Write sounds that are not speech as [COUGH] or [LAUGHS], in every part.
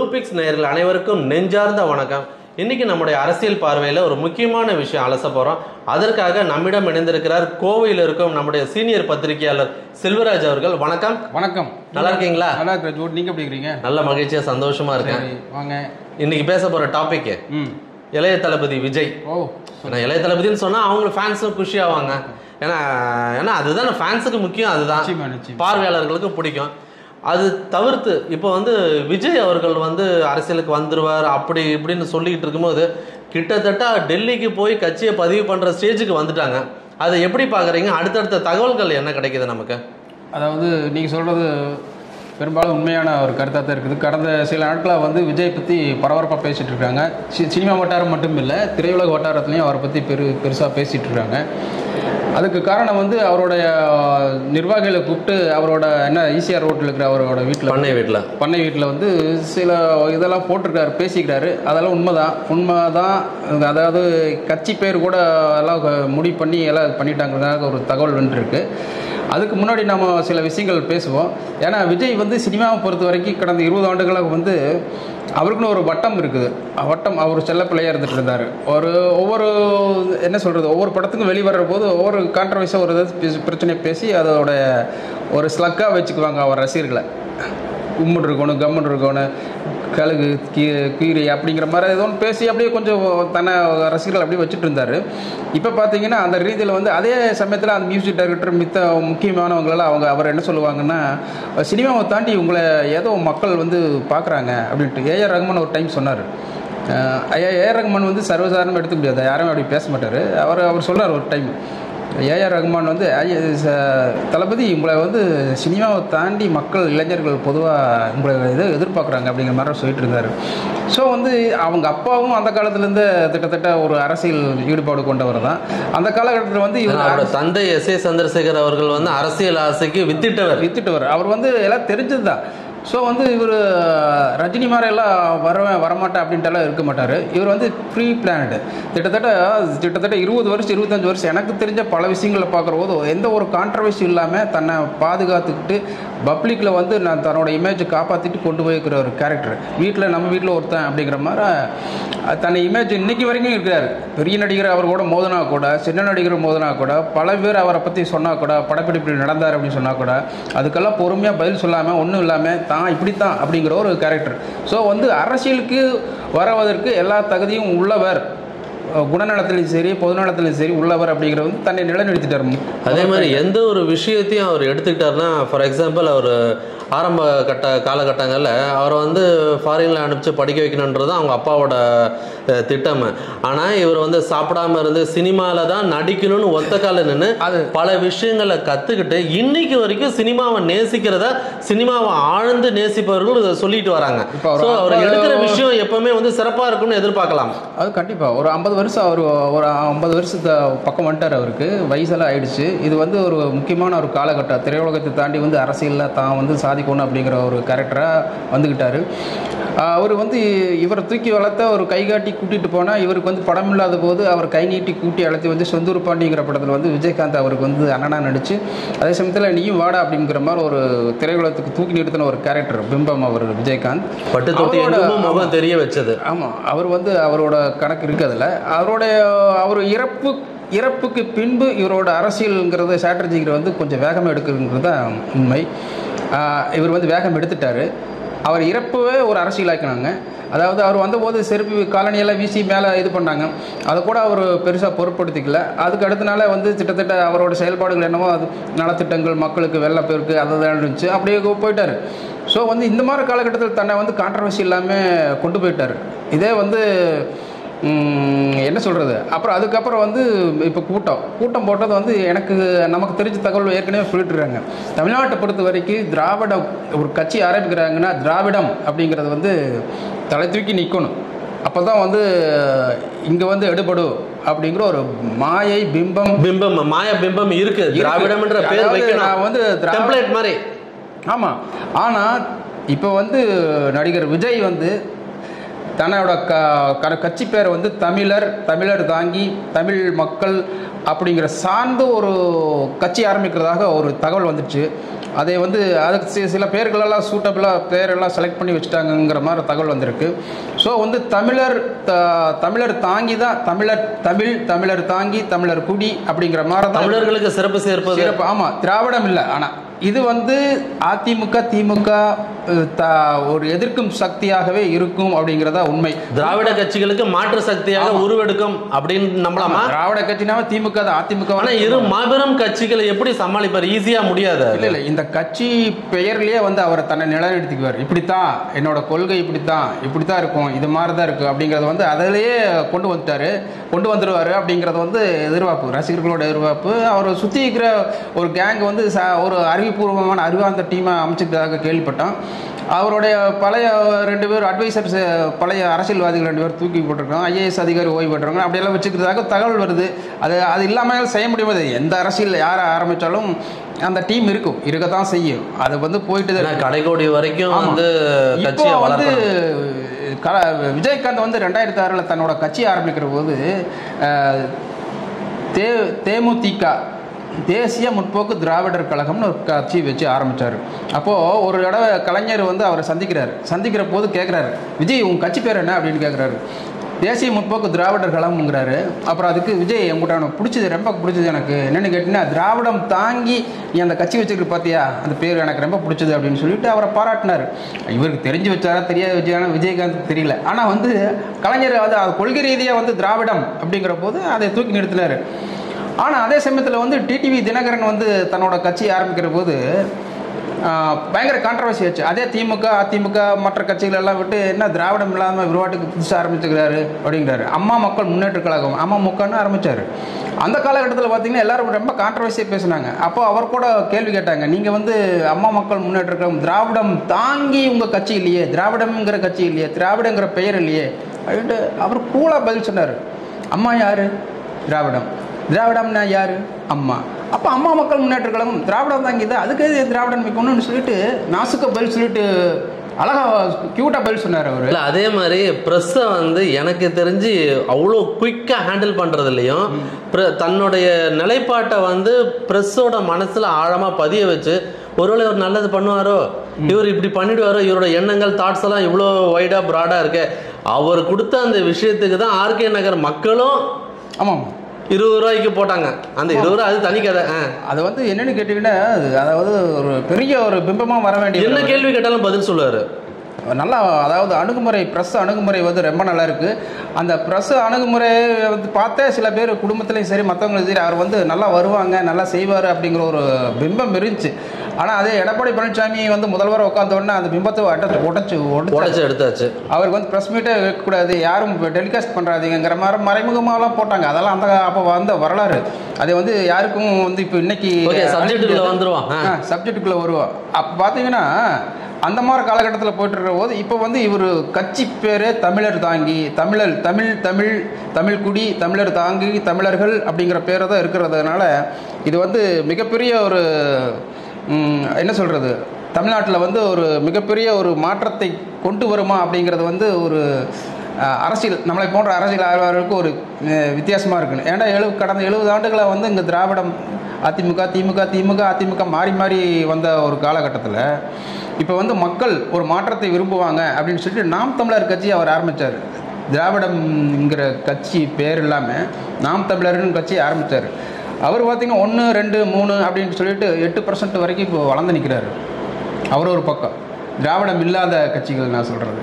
Blue fix நேயர்கள் அனைவருக்கும் நெஞ்சார்ந்த வணக்கம். இன்னைக்கு நம்முடைய அரசியல் பார்வையில் ஒரு முக்கியமான விஷயம் அலச போகிறோம் அதற்காக நம்மிடம் இணைந்திருக்கிறார் கோவையில் இருக்கும் நம்முடைய சீனியர் பத்திரிகையாளர் செல்வராஜ் அவர்கள். வணக்கம். வணக்கம். நல்லா இருக்கீங்களா? நல்லா இருக்கிற ஜோட் நீங்க எப்படி இருக்கிறீங்க நல்ல மகிழ்ச்சியா சந்தோஷமா இருக்கேன். வாங்க. இன்னைக்கு பேச போற டாபிக் ம். இளைய தளபதி விஜய். ஓ. ஏன்னா இளைய தளபதின்னு சொன்னா அவங்க ஃபேன்ஸும் குஷி ஆவாங்க ஏன்னா ஏன்னா அதுதான் ஃபேன்ஸுக்கு முக்கியம் அதுதான். பார்வையாளர்களுக்கு பிடிக்கும். அது தவிர்த்து இப்போ வந்து விஜய் அவர்கள் வந்து அரசியலுக்கு வந்துடுவார் அப்படி இப்படின்னு சொல்லிக்கிட்டு இருக்கும்போது கிட்டத்தட்ட டெல்லிக்கு போய் கட்சியை பதிவு பண்ணுற ஸ்டேஜுக்கு வந்துட்டாங்க. அதை எப்படி பார்க்குறீங்க அடுத்தடுத்த தகவல்கள் என்ன கிடைக்குது நமக்கு? அதாவது நீங்கள் சொல்கிறது பெரும்பாலும் உண்மையான ஒரு கருத்தாக தான் இருக்குது. கடந்த சில நாட்களாக வந்து விஜய் பற்றி பரபரப்பாக பேசிகிட்டு இருக்காங்க. சி- சினிமா வட்டாரம் மட்டும் இல்லை திரையுலக வட்டாரத்துலேயும் அவரை பற்றி பெரு பெருசாக பேசிகிட்டு இருக்காங்க. அதுக்கு காரணம் வந்து அவருடைய நிர்வாகிகளை கூப்பிட்டு அவரோட என்ன ஈசிஆர் ரோட்டில் இருக்கிற அவரோட வீட்டில் பண்ணை வீட்டில். பண்ணை வீட்டில் வந்து சில இதெல்லாம் போட்டிருக்காரு பேசிக்கிறாரு. அதெல்லாம் உண்மைதான். உண்மைதான். அதாவது கட்சி பேர் கூட எல்லாம் முடிவு பண்ணி எல்லாம் பண்ணிட்டாங்கிறதாக ஒரு தகவல் வந்துருக்கு. அதுக்கு முன்னாடி நம்ம சில விஷயங்கள் பேசுவோம். ஏன்னா விஜய் வந்து சினிமாவை பொறுத்த வரைக்கும் கடந்த இருபது ஆண்டுகளாக வந்து அவருக்குன்னு ஒரு வட்டம் இருக்குது. வட்டம் அவர் செல்ல பிள்ளையாக இருந்துட்டு இருந்தார். ஒரு ஒவ்வொரு என்ன சொல்கிறது ஒவ்வொரு படத்துக்கும் வெளிவர்ற போது ஒவ்வொரு கான்ட்ரவர்ஸாக ஒரு ஏதாவது பிரச்சனையை பேசி அதோட ஒரு ஸ்லக்காக வச்சுக்குவாங்க அவர் ரசிகர்களை. உம்முன்னு இருக்கணும் கம்முன்னு இருக்கணும். கழுகு கீ கீரை அப்படிங்கிற மாதிரி ஏதோ ஒன்று பேசி அப்படியே கொஞ்சம் தன்னை ரசிகர்கள் அப்படியே வச்சுட்டு இருந்தார். இப்போ பார்த்தீங்கன்னா அந்த ரீதியில் வந்து அதே சமயத்தில் அந்த மியூசிக் டைரக்டர் மித்த முக்கியமானவங்களெல்லாம் அவங்க அவர் என்ன சொல்லுவாங்கன்னா சினிமாவை தாண்டி உங்களை ஏதோ மக்கள் வந்து பார்க்குறாங்க அப்படின்ட்டு ஏஆர் ரகுமான் ஒரு டைம் சொன்னார். ஏஆர் ரகுமான் வந்து சர்வசாதாரணமாக எடுத்துக்க முடியாது. யாரும் அப்படி பேச மாட்டார். அவர் அவர் சொன்னார் ஒரு டைம். ஏஆர் ரஹ்மான் வந்து தளபதி உங்களை வந்து சினிமாவை தாண்டி மக்கள் இளைஞர்கள் பொதுவாக உங்களை இதை எதிர்பார்க்குறாங்க அப்படிங்கிற மாதிரி சொல்லிட்டு இருந்தார். ஸோ வந்து அவங்க அப்பாவும் அந்த காலத்துலேருந்து கிட்டத்தட்ட ஒரு அரசியல் ஈடுபாடு கொண்டவர் தான். அந்த காலகட்டத்தில் வந்து அவரோட தந்தை எஸ் ஏ சந்திரசேகர் அவர்கள் வந்து அரசியல் ஆசைக்கு வித்திட்டவர். வித்துட்டவர். அவர் வந்து எல்லாம் தெரிஞ்சது தான் ஸோ வந்து இவர் ரஜினி மாதிரி எல்லாம் வருவேன் வரமாட்டேன் அப்படின்ட்டுலாம் இருக்க மாட்டார். இவர் வந்து ப்ரீ பிளானடு கிட்டத்தட்ட கிட்டத்தட்ட இருபது வருஷம் இருபத்தஞ்சி வருஷம். எனக்கு தெரிஞ்ச பல விஷயங்களை பார்க்குற போது எந்த ஒரு கான்ட்ரவர்சி இல்லாமல் தன்னை பாதுகாத்துக்கிட்டு பப்ளிக்கில் வந்து நான் தன்னோட இமேஜை காப்பாற்றிட்டு கொண்டு போய்க்கிற ஒரு கேரக்டர் வீட்டில் நம்ம வீட்டில் ஒருத்தன் அப்படிங்கிற மாதிரி தன்னை இமேஜ் இன்றைக்கி வரைக்கும் இருக்கிறார். பெரிய நடிகர் அவர் கூட மோதினா கூட சின்ன நடிகர் மோதினா கூட பல பேர் அவரை பற்றி சொன்னால் கூட படப்பிடிப்பில் நடந்தார் அப்படின்னு சொன்னால் கூட அதுக்கெல்லாம் பொறுமையாக பதில் சொல்லாமல் ஒன்றும் இல்லாமல் தான் இப்படித்தான் அப்படிங்கிற ஒரு கேரக்டர் ஸோ வந்து அரசியலுக்கு வரவதற்கு எல்லா தகுதியும் உள்ளவர். அஹ், குணநலத்திலையும் சரி பொதுநலத்திலையும் சரி உள்ளவர் அப்படிங்கிறது வந்து தன்னை நிலைநிறுத்திட்டார். அதே மாதிரி எந்த ஒரு விஷயத்தையும் அவர் எடுத்துக்கிட்டார்னா ஃபார் எக்ஸாம்பிள் அவர் ஆரம்ப கட்ட காலகட்டங்களில் அவரை வந்து ஃபாரினில் அனுப்பிச்சு படிக்க வைக்கணுன்றது அவங்க அப்பாவோட திட்டம். ஆனால் இவர் வந்து சாப்பிடாம இருந்து சினிமாவில் தான் நடிக்கணும்னு ஒத்த கால நின்று அது பல விஷயங்களை கற்றுக்கிட்டு இன்னைக்கு வரைக்கும் சினிமாவை நேசிக்கிறத சினிமாவை ஆழ்ந்து நேசிப்பவர்கள் இதை சொல்லிட்டு வராங்க. ஸோ அவர் எடுக்கிற விஷயம் எப்பவுமே வந்து சிறப்பாக இருக்கும்னு எதிர்பார்க்கலாம். அது கண்டிப்பாக ஒரு ஐம்பது வருஷம் அவர் ஒரு ஐம்பது வருஷத்து பக்கம் வந்துட்டார் அவருக்கு. வயசெல்லாம் ஆயிடுச்சு. இது வந்து ஒரு முக்கியமான ஒரு காலகட்டம். திரையுலகத்தை தாண்டி வந்து அரசியலில் தான் வந்து சாதிக்கணும் அப்படிங்கிற ஒரு கேரக்டராக வந்துக்கிட்டாரு அவர் வந்து இவரை தூக்கி வளர்த்த ஒரு கைகாட்டி கூட்டிகிட்டு போனால் இவருக்கு வந்து படம் இல்லாத போது அவர் கை நீட்டி கூட்டி அழைத்து வந்து சொந்தூர் பாண்டிங்கிற படத்தில் வந்து விஜயகாந்த் அவருக்கு வந்து அண்ணனாக நடித்து அதே சமயத்தில் நீயும் வாடா அப்படிங்கிற மாதிரி ஒரு திரையுலகத்துக்கு தூக்கி நிறுத்தின ஒரு கேரக்டர் பிம்பம் அவர் விஜயகாந்த். பட்டு முகம் தெரிய வச்சது. ஆமாம் அவர் வந்து அவரோட கணக்கு இருக்கு அதில். அவருடைய அவர் இறப்பு இறப்புக்கு பின்பு இவரோட அரசியலுங்கிறது சாட்டர்ஜிங்கிற வந்து கொஞ்சம் வேகமாக எடுக்குங்கிறது தான் உண்மை. இவர் வந்து வேகம் எடுத்துட்டாரு. அவர் இறப்பவே ஒரு அரசியலாக்கினாங்க. அதாவது அவர் வந்தபோது செருப்பு காலனியெல்லாம் வீசி மேலே இது பண்ணாங்க. அதை கூட அவர் பெருசாக பொருட்படுத்திக்கல. அதுக்கு அடுத்தனால வந்து கிட்டத்தட்ட அவரோட செயல்பாடுகள் என்னவோ அது நலத்திட்டங்கள் மக்களுக்கு வெள்ளப்பெருக்கு அதை தான் இருந்துச்சு. அப்படியே போயிட்டார். ஸோ வந்து இந்த மாதிரி காலகட்டத்தில் தன்னை வந்து கான்ட்ரவர்சி இல்லாமல் கொண்டு போயிட்டார். இதே வந்து என்ன சொல்கிறது அப்புறம் அதுக்கப்புறம் வந்து இப்போ கூட்டம். கூட்டம் போட்டது வந்து எனக்கு நமக்கு தெரிஞ்ச தகவல் ஏற்கனவே சொல்லிட்டு இருக்காங்க தமிழ்நாட்டை பொறுத்த வரைக்கும் திராவிடம் ஒரு கட்சி ஆரம்பிக்கிறாங்கன்னா திராவிடம் அப்படிங்கிறது வந்து தலை தூக்கி நிற்கணும் அப்போ தான் வந்து இங்கே வந்து எடுபடும் அப்படிங்கிற ஒரு மாயை பிம்பம் பிம்பம் மாய பிம்பம் இருக்கு. திராவிடம்ன்ற பேர் நான் வந்து மாதிரி. ஆமாம் ஆனால் இப்போ வந்து நடிகர் விஜய் வந்து தன்னோட க க- கட்சி பேரை வந்து தமிழர் தமிழர் தாங்கி தமிழ் மக்கள் அப்படிங்கிற சார்ந்து ஒரு கட்சி ஆரம்பிக்கிறதாக ஒரு தகவல் வந்துடுச்சு அதை வந்து அதுக்கு சில பேர்களெல்லாம் சூட்டபிளாக பேரெல்லாம் செலக்ட் பண்ணி வச்சுட்டாங்கங்கிற மாதிரி தகவல் வந்திருக்கு. ஸோ வந்து தமிழர் த தமிழர் தாங்கி தான் தமிழர் தமிழ் தமிழர் தாங்கி தமிழர் குடி அப்படிங்கிற மாதிரி தமிழர்களுக்கு சிறப்பு சேர்ப்பது. சிறப்பு ஆமாம் திராவிடம் இல்லை ஆனால் இது வந்து அதிமுக திமுக ஒரு எதிர்க்கும் சக்தியாகவே இருக்கும் அப்படிங்கிறதா உண்மை. திராவிட கட்சிகளுக்கு மாற்று சக்தியாக உருவெடுக்கும் அப்படின்னு நம்பலாமா? திராவிட கட்சினாவே திமுக அதிமுக இரு மாபெரும் கட்சிகளை எப்படி சமாளிப்பார்? ஈஸியா முடியாது இல்ல இல்ல இந்த கட்சி பெயர்லயே வந்து அவர் தன்னை நிலைநிறுத்திக்குவார். இப்படித்தான் என்னோட கொள்கை இப்படித்தான் இப்படித்தான் இருக்கும் இது மாதிரி தான் இருக்கு அப்படிங்கறத வந்து அதிலேயே கொண்டு வந்துட்டாரு. கொண்டு வந்துருவாரு அப்படிங்கறது வந்து எதிர்பார்ப்பு ரசிகர்களோட எதிர்பார்ப்பு. அவர் சுத்தி இருக்கிற ஒரு கேங் வந்து ஒரு அறிவுபூர்வமான அறிவார்ந்த டீமை அமைச்சிருக்கிறதாக கேள்விப்பட்டோம். அவருடைய பழைய ரெண்டு பேர் அட்வைசர்ஸ் பழைய அரசியல்வாதிகள் ரெண்டு பேர் தூக்கி போட்டிருக்காங்க ஐஏஎஸ் அதிகாரி ஓய்வு பெற்றவங்க. அப்படியெல்லாம் வச்சுக்கிறதாக தகவல் வருது. அது அது இல்லாமல் செய்ய முடியாது. எந்த அரசியல் யாரை ஆரம்பித்தாலும் அந்த டீம் இருக்கும். இருக்கத்தான் செய்யும். அது வந்து போயிட்டு. கடைக்கோடி வரைக்கும். வந்து கட்சியை வந்து க- விஜயகாந்த் வந்து ரெண்டாயிரத்தி ஆறில் தன்னோட கட்சி ஆரம்பிக்கிற போது தே தேமுதிக தேசிய முற்போக்கு திராவிடர் கழகம்னு ஒரு கட்சி வச்சு ஆரம்பிச்சார். அப்போது ஒரு தடவை கலைஞர் வந்து அவரை சந்திக்கிறார். சந்திக்கிற போது கேட்குறாரு விஜய் உன் கட்சி பேர் என்ன? அப்படின்னு கேட்குறாரு தேசிய முற்போக்கு திராவிடர் கழகம்ங்கிறாரு. அப்புறம் அதுக்கு விஜய் என்கிட்ட எனக்கு பிடிச்சது ரொம்ப பிடிச்சது எனக்கு. என்னென்னு கேட்டிங்கன்னா திராவிடம் தாங்கி நீ அந்த கட்சி வச்சிருக்க பார்த்தியா அந்த பேர் எனக்கு ரொம்ப பிடிச்சது அப்படின்னு சொல்லிட்டு அவரை பாராட்டினார். இவருக்கு தெரிஞ்சு வச்சாரா தெரியாத வச்சாரா விஜயகாந்த் தெரியல. ஆனால் வந்து கலைஞர் வந்து கொள்கை ரீதியாக வந்து திராவிடம் அப்படிங்கிற போது அதை தூக்கி நிறுத்தினார். ஆனால் அதே சமயத்தில் வந்து டிடிவி தினகரன் வந்து தன்னோட கட்சி ஆரம்பிக்கிற போது பயங்கர கான்ட்ரவர்சி ஆச்சு. அதே திமுக அதிமுக மற்ற கட்சிகள் எல்லாம் விட்டு என்ன திராவிடம் இல்லாமல் விருவாட்டுக்கு புதுசாக ஆரம்பிச்சுக்கிறாரு அப்படிங்கிறாரு. அம்மா மக்கள் முன்னேற்ற கழகம் அம்மா முக்கன்னு ஆரம்பித்தார் அந்த காலகட்டத்தில் பார்த்தீங்கன்னா எல்லாரும் ரொம்ப கான்ட்ரவர்சியாக பேசினாங்க. அப்போ அவர் கூட கேள்வி கேட்டாங்க நீங்கள் வந்து அம்மா மக்கள் முன்னேற்ற கழகம் திராவிடம் தாங்கி உங்கள் கட்சி இல்லையே திராவிடம்ங்கிற கட்சி இல்லையே திராவிடங்கிற பெயர் இல்லையே? அப்படின்ட்டு அவர் கூலாக பதில் சொன்னார். அம்மா யார்? திராவிடம். திராவிடம்னா யாரு? அம்மா. அப்போ அம்மா மக்கள் முன்னேற்ற கழகம் திராவிடம் தான் அதுக்கு எது திராவிடம் வைக்கணும்னு சொல்லிட்டு நாசுக்க பதில் சொல்லிட்டு அழகா கியூட்டாக பதில் சொன்னார் அவர். இல்ல அதே மாதிரி ப்ரெஸ்ஸை வந்து எனக்கு தெரிஞ்சு அவ்வளோ குயிக்காக ஹேண்டில் பண்ணுறதுலையும் தன்னுடைய நிலைப்பாட்டை வந்து ப்ரெஸ்ஸோட மனசுல ஆழமா பதிய வச்சு ஒருவேளை இவர் நல்லது பண்ணுவாரோ? இவர் இப்படி பண்ணிடுவாரோ? இவரோட எண்ணங்கள் தாட்ஸ் எல்லாம் இவ்வளோ வைடா ப்ராடா இருக்கு. அவர் கொடுத்த அந்த விஷயத்துக்கு தான் ஆர்கே நகர் மக்களும் ஆமாம். இருபது ரூபாய்க்கு போட்டாங்க. அந்த இருபது ரூபா அது தனி கதை. அது வந்து என்னன்னு கேட்டிங்கன்னா அது அதாவது ஒரு பெரிய ஒரு பிம்பமாக வர வேண்டிய என்ன கேள்வி கேட்டாலும் பதில் சொல்லுவாரு. நல்லா அதாவது அணுகுமுறை ப்ரெஸ் அணுகுமுறை வந்து ரொம்ப நல்லா இருக்குது அந்த ப்ரெஸ் அணுகுமுறை வந்து பார்த்தே சில பேர் குடும்பத்துலேயும் சரி மற்றவங்களும் சரி அவர் வந்து நல்லா வருவாங்க நல்லா செய்வார் அப்படிங்கிற ஒரு பிம்பம் இருந்துச்சு. ஆனால் அதே எடப்பாடி பழனிசாமி வந்து முதல்வர் உட்காந்த உடனே அந்த பிம்பத்தை அட்டச்சு உடச்சு உடச்சு எடுத்தாச்சு. அவருக்கு வந்து ப்ரெஸ் மீட்டே வைக்கக்கூடாது யாரும் டெலிகாஸ்ட் பண்ணுறாதீங்கிற மாதிரி மறைமுகமாகலாம் போட்டாங்க. அதெல்லாம் அந்த அப்போ வந்த வரலாறு. அதை வந்து யாருக்கும் வந்து இப்போ இன்னைக்கு சப்ஜெக்டுக்குள்ள வந்துருவோம் ஆ. சப்ஜெக்டுக்குள்ளே வருவோம் அப்போ பார்த்தீங்கன்னா அந்த மாதிரி காலகட்டத்தில் போயிட்டு இருக்கிற போது இப்போ வந்து இவர் கட்சி பேரே தமிழர் தாங்கி தமிழர் தமிழ் தமிழ் தமிழ் குடி தமிழர் தாங்கி தமிழர்கள் அப்படிங்கிற பேரை தான் இருக்கிறதுனால இது வந்து மிகப்பெரிய ஒரு என்ன சொல்கிறது தமிழ்நாட்டில் வந்து ஒரு மிகப்பெரிய ஒரு மாற்றத்தை கொண்டு வருமா அப்படிங்கிறது வந்து ஒரு அரசியல் நம்மளை போன்ற அரசியல் ஆய்வாளர்களுக்கு ஒரு வித்தியாசமாக இருக்குன்னு ஏன்னா எழு கடந்த எழுபது ஆண்டுகளை வந்து இங்கே திராவிடம் அதிமுக திமுக திமுக அதிமுக மாறி மாறி வந்த ஒரு காலகட்டத்தில் இப்போ வந்து மக்கள் ஒரு மாற்றத்தை விரும்புவாங்க அப்படின்னு சொல்லிட்டு நாம் தமிழர் கட்சி அவர் ஆரம்பித்தார் திராவிடம்ங்கிற கட்சி பேர் இல்லாமல் நாம் தமிழர்னு கட்சி ஆரம்பித்தார் அவர் பார்த்திங்கன்னா ஒன்று ரெண்டு மூணு அப்படின்னு சொல்லிட்டு எட்டு பர்சன்ட் வரைக்கும் இப்போ வளர்ந்து நிற்கிறாரு அவர் ஒரு பக்கம். திராவிடம் இல்லாத கட்சிகள் நான் சொல்கிறது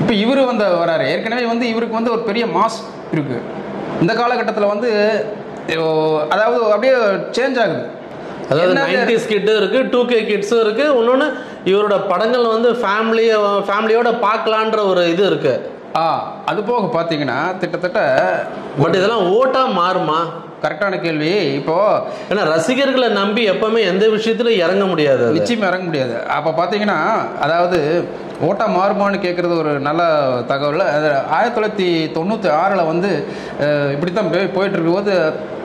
இப்போ இவர் வந்து வராரு. ஏற்கனவே வந்து இவருக்கு வந்து ஒரு பெரிய மாஸ் இருக்குது இந்த காலகட்டத்தில் வந்து அதாவது அப்படியே சேஞ்ச் ஆகுது. அதாவது நைன்டிஸ் கிட்டும் இருக்கு டூ கே கிட்ஸும் இருக்கு. இன்னொன்று இவரோட படங்கள் வந்து ஃபேமிலியை ஃபேமிலியோட பார்க்கலான்ற ஒரு இது இருக்கு. ஆ அது போக பார்த்தீங்கன்னா கிட்டத்தட்ட பட் இதெல்லாம் ஓட்டா மாறுமா? கரெக்டான கேள்வி. இப்போ ஏன்னா ரசிகர்களை நம்பி எப்பவுமே எந்த விஷயத்திலும் இறங்க முடியாது. நிச்சயம் இறங்க முடியாது. அப்போ பார்த்தீங்கன்னா அதாவது ஓட்டா மாறுமான்னு கேட்குறது ஒரு நல்ல தகவல். அது ஆயிரத்தி தொள்ளாயிரத்தி தொண்ணூற்றி ஆறில் வந்து இப்படி தான் போய் போயிட்டு இருக்கும்போது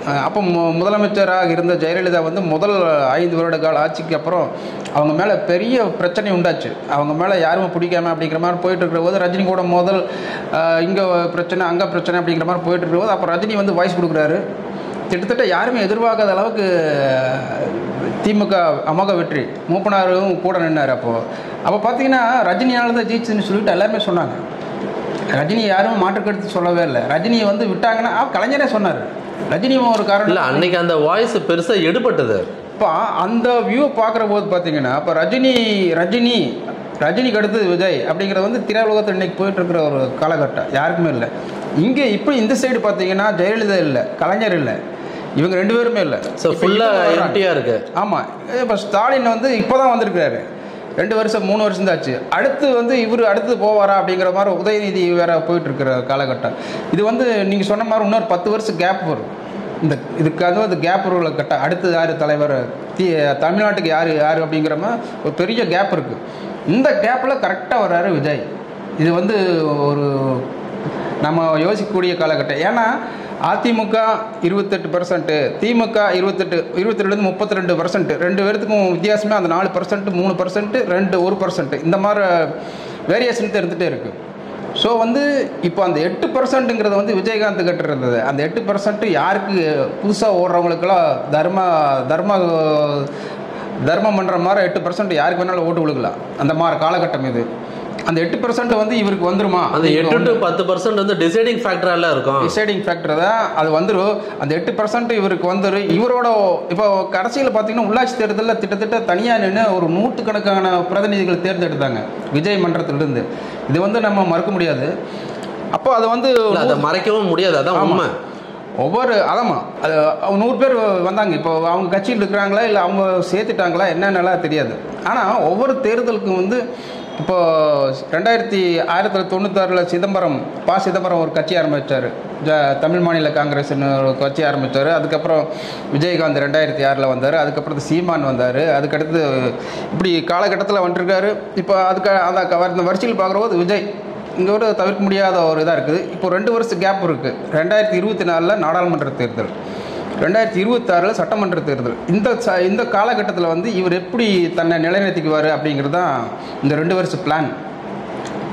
அஹ் அப்போ மு- முதலமைச்சராக இருந்த ஜெயலலிதா வந்து முதல் ஐந்து வருட கால ஆட்சிக்கு அப்புறம் அவங்க மேலே பெரிய பிரச்சனை உண்டாச்சு. அவங்க மேலே யாருமே பிடிக்காம அப்படிங்கிற மாதிரி போயிட்டு இருக்கிற போது ரஜினி கூட முதல் இங்கே பிரச்சனை அங்கே பிரச்சனை அப்படிங்கிற மாதிரி போயிட்டு இருக்கிற போது அப்போ ரஜினி வந்து வாய்ஸ் கொடுக்குறாரு. கிட்டத்தட்ட யாருமே எதிர்பார்க்காத அளவுக்கு திமுக அமோக வெற்றி. மூப்பனாரும் கூட நின்னார் அப்போது அப்போ பார்த்தீங்கன்னா ரஜினியால தான் ஜெயிச்சுன்னு சொல்லிட்டு எல்லாருமே சொன்னாங்க. ரஜினி யாரும் மாற்றுக்கருத்து சொல்லவே இல்லை. ரஜினியை வந்து விட்டாங்கன்னா கலைஞரே சொன்னார். ரஜினியும் ஒரு இல்ல காரணம் அன்னைக்கு அந்த வாய்ஸ் பெருசா எடுபட்டது. இப்போ அந்த வியூ பார்க்குற போது பார்த்தீங்கன்னா இப்போ ரஜினி ரஜினி ரஜினிக்கு அடுத்து விஜய் அப்படிங்கிறது வந்து திரையுலகத்தில் இன்னைக்கு போயிட்டு இருக்கிற ஒரு காலகட்டம். யாருக்குமே இல்லை. இங்கே இப்போ இந்த சைடு பார்த்தீங்கன்னா ஜெயலலிதா இல்லை கலைஞர் இல்லை. இவங்க ரெண்டு பேருமே இல்லை. ஸோ ஃபுல்லா எம்டியா இருக்கு. ஆமாம் இப்போ ஸ்டாலின் வந்து இப்போ தான் வந்திருக்காரு ரெண்டு வருஷம் மூணு வருஷம் தாச்சு அடுத்து வந்து இவர் அடுத்து போவாரா அப்படிங்கிற மாதிரி உதயநிதி வேற போயிட்டு இருக்கிற காலகட்டம். இது வந்து நீங்கள் சொன்ன மாதிரி இன்னொரு பத்து வருஷம் கேப் வரும். இந்த இதுக்கு அது வந்து கேப் உள்ள கட்ட அடுத்து யார் தலைவர் தி தமிழ்நாட்டுக்கு யார் யார் அப்படிங்கிற மாதிரி ஒரு பெரிய கேப் இருக்குது இந்த கேப்பில் கரெக்டாக வர்றாரு விஜய். இது வந்து ஒரு நம்ம யோசிக்கக்கூடிய காலகட்டம். ஏன்னா அதிமுக இருபத்தெட்டு பர்சன்ட்டு திமுக இருபத்தெட்டு இருபத்தி ரெண்டு முப்பத்தி ரெண்டு பர்சன்ட் ரெண்டு பேர்த்துக்கும் வித்தியாசமே அந்த நாலு பர்சன்ட் மூணு பர்சன்ட் ரெண்டு ஒரு பர்சன்ட் இந்த மாதிரி வேரியேஷன் இருந்துகிட்டே இருக்குது ஸோ வந்து இப்போ அந்த எட்டு பர்சன்ட்டுங்கிறது வந்து விஜயகாந்த் கிட்ட இருந்தது அந்த எட்டு பர்சன்ட்டு யாருக்கு புதுசாக ஓடுறவங்களுக்கெல்லாம் தர்ம தர்ம தர்மம் பண்ணுற மாதிரி எட்டு பர்சன்ட் யாருக்கு வேணாலும் ஓட்டு கொடுக்கலாம். அந்த மாதிரி காலகட்டம் இது. அந்த எட்டு பர்சன்ட் வந்து இவருக்கு வந்துருமா? அந்த எட்டு டு பத்து பர்சன்ட் வந்து டிசைடிங் ஃபேக்டரால இருக்கும். டிசைடிங் ஃபேக்டர் தான். அது வந்துடும் அந்த எட்டு பர்சன்ட் இவருக்கு வந்துடும் இவரோட இப்போ கடைசியில் பார்த்தீங்கன்னா உள்ளாட்சி தேர்தலில் திட்டத்தட்ட தனியாக நின்று ஒரு நூற்றுக்கணக்கான பிரதிநிதிகள் தேர்ந்தெடுத்தாங்க. விஜய் மன்றத்திலிருந்து. இது வந்து நம்ம மறுக்க முடியாது. அப்போ அது வந்து அதை மறைக்கவும் முடியாது. அதான். உண்மை. ஒவ்வொரு அதாம்மா அது நூறு பேர் வந்தாங்க. இப்போ அவங்க கட்சியில் இருக்கிறாங்களா? இல்லை அவங்க சேர்த்துட்டாங்களா? என்னென்னலாம் தெரியாது. ஆனால் ஒவ்வொரு தேர்தலுக்கும் வந்து இப்போ ரெண்டாயிரத்தி ஆயிரத்தி தொள்ளாயிரத்தி தொண்ணூத்தாறில் சிதம்பரம் பா. சிதம்பரம் ஒரு கட்சி ஆரம்பித்தார் ஜ தமிழ் மாநில காங்கிரஸ்னு ஒரு கட்சி ஆரம்பித்தார் அதுக்கப்புறம் விஜயகாந்த் ரெண்டாயிரத்தி ஆறில் வந்தார். அதுக்கப்புறம் சீமான் வந்தார். அதுக்கடுத்து இப்படி காலகட்டத்தில் வந்துருக்காரு. இப்போ அதுக்கு அந்த வரிசையில் பார்க்குறபோது விஜய் இங்கே ஒரு தவிர்க்க முடியாத ஒரு இதாக இருக்குது. இப்போ ரெண்டு வருஷம் கேப் இருக்குது ரெண்டாயிரத்தி இருபத்தி நாலில் நாடாளுமன்ற தேர்தல். ரெண்டாயிரத்தி இருபத்தாறில் சட்டமன்ற தேர்தல். இந்த ச இந்த காலகட்டத்தில் வந்து இவர் எப்படி தன்னை நிலைநிறுத்திக்குவார் அப்படிங்கிறது தான் இந்த ரெண்டு வருஷம் பிளான்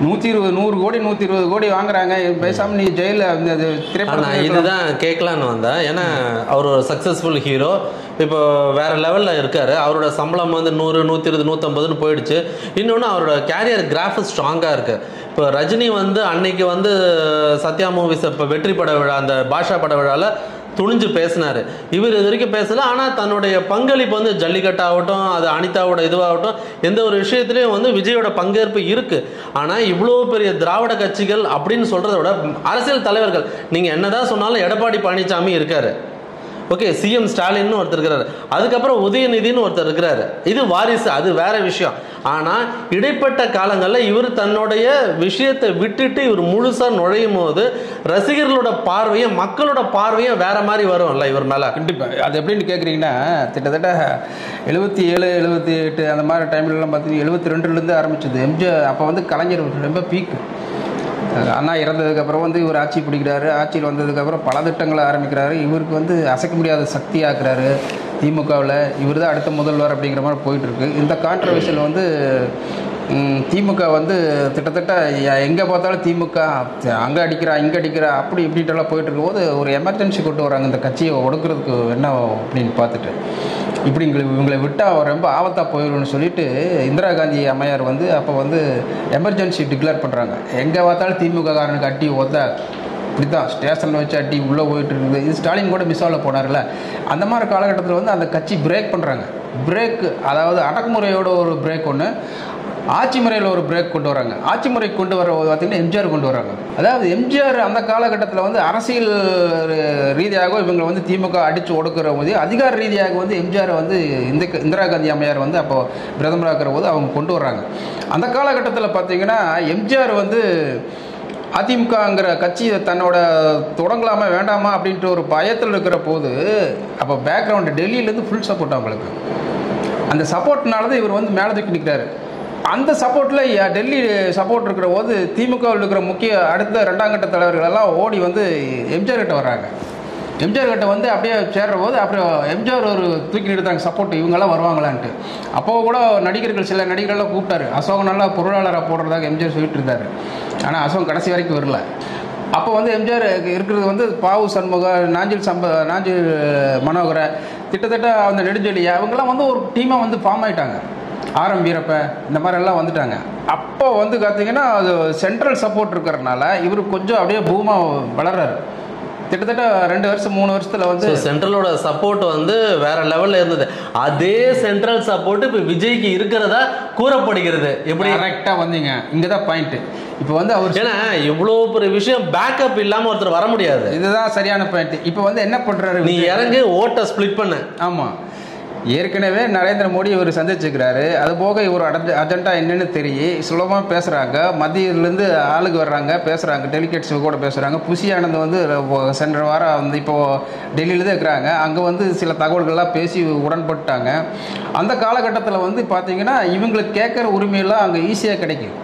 நூற்றி இருபது நூறு கோடி நூற்றி இருபது கோடி வாங்குறாங்க. பேசாமல் நீ ஜெயிலில் அது திரைப்படம் இதுதான் கேட்கலான்னு வந்தேன் ஏன்னா அவர் ஒரு சக்ஸஸ்ஃபுல் ஹீரோ இப்போ வேற லெவலில் இருக்காரு. அவரோட சம்பளம் வந்து நூறு நூற்றி இருபது நூற்றம்பதுன்னு போயிடுச்சு. இன்னொன்று அவரோட கேரியர் கிராஃப் ஸ்ட்ராங்காக இருக்கு. இப்போ ரஜினி வந்து அன்னைக்கு வந்து சத்யா மூவிஸ் இப்போ வெற்றி பட விழா அந்த பாஷா பட விழாவில் துணிஞ்சு பேசினார். இவர் இது வரைக்கும் பேசல. ஆனால் தன்னுடைய பங்களிப்பு வந்து ஜல்லிக்கட்டாகட்டும் அது அனிதாவோட இதுவாகட்டும் எந்த ஒரு விஷயத்துலையும் வந்து விஜயோட பங்கேற்பு இருக்குது ஆனால் இவ்வளோ பெரிய திராவிட கட்சிகள் அப்படின்னு சொல்கிறத விட அரசியல் தலைவர்கள் நீங்கள் என்னதான் சொன்னாலும் எடப்பாடி பழனிசாமி இருக்காரு. ஓகே சிஎம் ஸ்டாலின்னு ஒருத்தர் இருக்கிறாரு அதுக்கப்புறம் உதயநிதினு ஒருத்தர் இருக்கிறாரு இது வாரிசு அது வேற விஷயம். ஆனால் இடைப்பட்ட காலங்களில் இவர் தன்னுடைய விஷயத்தை விட்டுட்டு இவர் முழுசாக நுழையும் போது ரசிகர்களோட பார்வையும் மக்களோட பார்வையும் வேற மாதிரி வரும்ல இவர் மேலே. கண்டிப்பாக அது எப்படின்னு கேட்குறீங்கன்னா கிட்டத்தட்ட எழுபத்தி ஏழு எழுபத்தி எட்டு அந்த மாதிரி டைம்லலாம் பார்த்தீங்கன்னா எழுபத்தி ரெண்டுலேருந்து ஆரம்பிச்சது. எம்ஜிஆர் அப்போ வந்து கலைஞர் ரொம்ப பீக்கு அண்ணா இறந்ததுக்கப்புறம் வந்து இவர் ஆட்சி பிடிக்கிறாரு. ஆட்சியில் வந்ததுக்கப்புறம் பல திட்டங்களை ஆரம்பிக்கிறாரு. இவருக்கு வந்து அசைக்க முடியாத சக்தி ஆக்குறாரு திமுகவில். இவர் தான் அடுத்த முதல்வர் அப்படிங்கிற மாதிரி போயிட்டுருக்கு. இந்த கான்ட்ரவர்சியில் வந்து திமுக வந்து கிட்டத்தட்ட எங்கே பார்த்தாலும் திமுக அங்கே அடிக்கிறா இங்கே அடிக்கிறா அப்படி இப்படின்ட்டுலாம் போயிட்டு இருக்கும்போது ஒரு எமர்ஜென்சி கொண்டு வராங்க இந்த கட்சியை ஒடுக்கிறதுக்கு என்ன அப்படின்னு பார்த்துட்டு. இப்படி இவங்களை இவங்களை விட்டால் ரொம்ப ஆபத்தாக போயிடும்னு சொல்லிட்டு இந்திரா காந்தி அம்மையார் வந்து அப்போ வந்து எமர்ஜென்சி டிக்ளேர் பண்ணுறாங்க எங்கே பார்த்தாலும் திமுக காரனுக்கு அட்டி ஒத்த இப்படி தான் ஸ்டேஷனில் வச்சு அட்டி உள்ளே போயிட்டு இருக்குது. இது ஸ்டாலின் கூட மிஸ்ஸாவில் போனார்ல. அந்த மாதிரி காலகட்டத்தில் வந்து அந்த கட்சி பிரேக் பண்ணுறாங்க பிரேக்கு அதாவது அடக்குமுறையோட ஒரு பிரேக் ஒன்று ஆட்சி முறையில் ஒரு பிரேக் கொண்டு வராங்க. ஆட்சி முறை கொண்டு வர பார்த்தீங்கன்னா எம்ஜிஆர் கொண்டு வராங்க. அதாவது எம்ஜிஆர் அந்த காலகட்டத்தில் வந்து அரசியல் ரீதியாக இவங்களை வந்து திமுக அடித்து ஒடுக்கிற போது அதிகார ரீதியாக வந்து எம்ஜிஆர் வந்து இந்த இந்திரா காந்தி அம்மையார் வந்து அப்போ பிரதமராக இருக்கிற போது அவங்க கொண்டு வர்றாங்க. அந்த காலகட்டத்தில் பார்த்தீங்கன்னா எம்ஜிஆர் வந்து அதிமுகங்கிற கட்சி தன்னோட தொடங்கலாமா வேண்டாமா அப்படின்ற ஒரு பயத்தில் இருக்கிற போது அப்போ பேக்ரவுண்டு டெல்லியிலேருந்து ஃபுல் சப்போர்ட் அவங்களுக்கு. அந்த சப்போர்ட்னால தான் இவர் வந்து மேலே தூக்கி நிற்கிறாரு அந்த சப்போர்ட்டில் டெல்லி சப்போர்ட் இருக்கிற போது திமுகவில் இருக்கிற முக்கிய அடுத்த ரெண்டாம் கட்ட தலைவர்கள் எல்லாம் ஓடி வந்து எம்ஜிஆர் கிட்ட வர்றாங்க. எம்ஜிஆர் கிட்ட வந்து அப்படியே சேர்ற போது அப்புறம் எம்ஜிஆர் ஒரு தூக்கி எடுத்தாங்க சப்போர்ட் இவங்கெல்லாம் வருவாங்களான்ட்டு. அப்போ கூட நடிகர்கள் சில நடிகர்கள்லாம் கூப்பிட்டாரு. அசோக் நல்லா பொருளாளராக போடுறதாக எம்ஜிஆர் சொல்லிட்டு இருந்தார் ஆனால் அசோகன் கடைசி வரைக்கும் வரல. அப்போ வந்து எம்ஜிஆர் இருக்கிறது வந்து பாவு சண்முக நாஞ்சில் சம்ப நாஞ்சில் மனோகர கிட்டத்தட்ட அந்த நெடுஞ்செலி அவங்கெல்லாம் வந்து ஒரு டீமாக வந்து ஃபார்ம் ஆகிட்டாங்க ஆரம் வீரப்ப இந்த மாதிரி எல்லாம் வந்துட்டாங்க. அப்போ வந்து பார்த்தீங்கன்னா அது சென்ட்ரல் சப்போர்ட் இருக்கிறதுனால இவர் கொஞ்சம் அப்படியே பூமா வளர்றாரு. கிட்டத்தட்ட ரெண்டு வருஷம் மூணு வருஷத்துல வந்து சென்ட்ரலோட சப்போர்ட் வந்து வேற லெவல்ல இருந்தது. அதே சென்ட்ரல் சப்போர்ட் இப்ப விஜய்க்கு இருக்கிறதா கூறப்படுகிறது. எப்படி? கரெக்டாக வந்தீங்க. இங்கே தான் பாயிண்ட் இப்போ வந்து அவர் ஏன்னா இவ்வளவு பெரிய விஷயம் பேக்கப் இல்லாம ஒருத்தர் வர முடியாது. இதுதான் சரியான பாயிண்ட் இப்போ வந்து என்ன பண்றாரு நீ இறங்கு ஓட்ட ஸ்பிளிட் பண்ண. ஆமாம் ஏற்கனவே நரேந்திர மோடி இவர் சந்திச்சுக்கிறாரு அது போக இவர் அடஞ்ச அஜெண்டா என்னன்னு தெரியும் சுலபமாக பேசுகிறாங்க மத்தியிலேருந்து ஆளுக்கு வர்றாங்க. பேசுகிறாங்க டெலிகேட்ஸ் கூட பேசுகிறாங்க புஷி ஆனந்த் வந்து சென்ற வாரம் வந்து இப்போது டெல்லியில் தான் இருக்கிறாங்க. அங்கே வந்து சில தகவல்கள்லாம் பேசி உடன்பட்டாங்க. அந்த காலகட்டத்தில் வந்து பார்த்தீங்கன்னா இவங்களுக்கு கேட்குற உரிமையெல்லாம் அங்கே ஈஸியாக கிடைக்கும்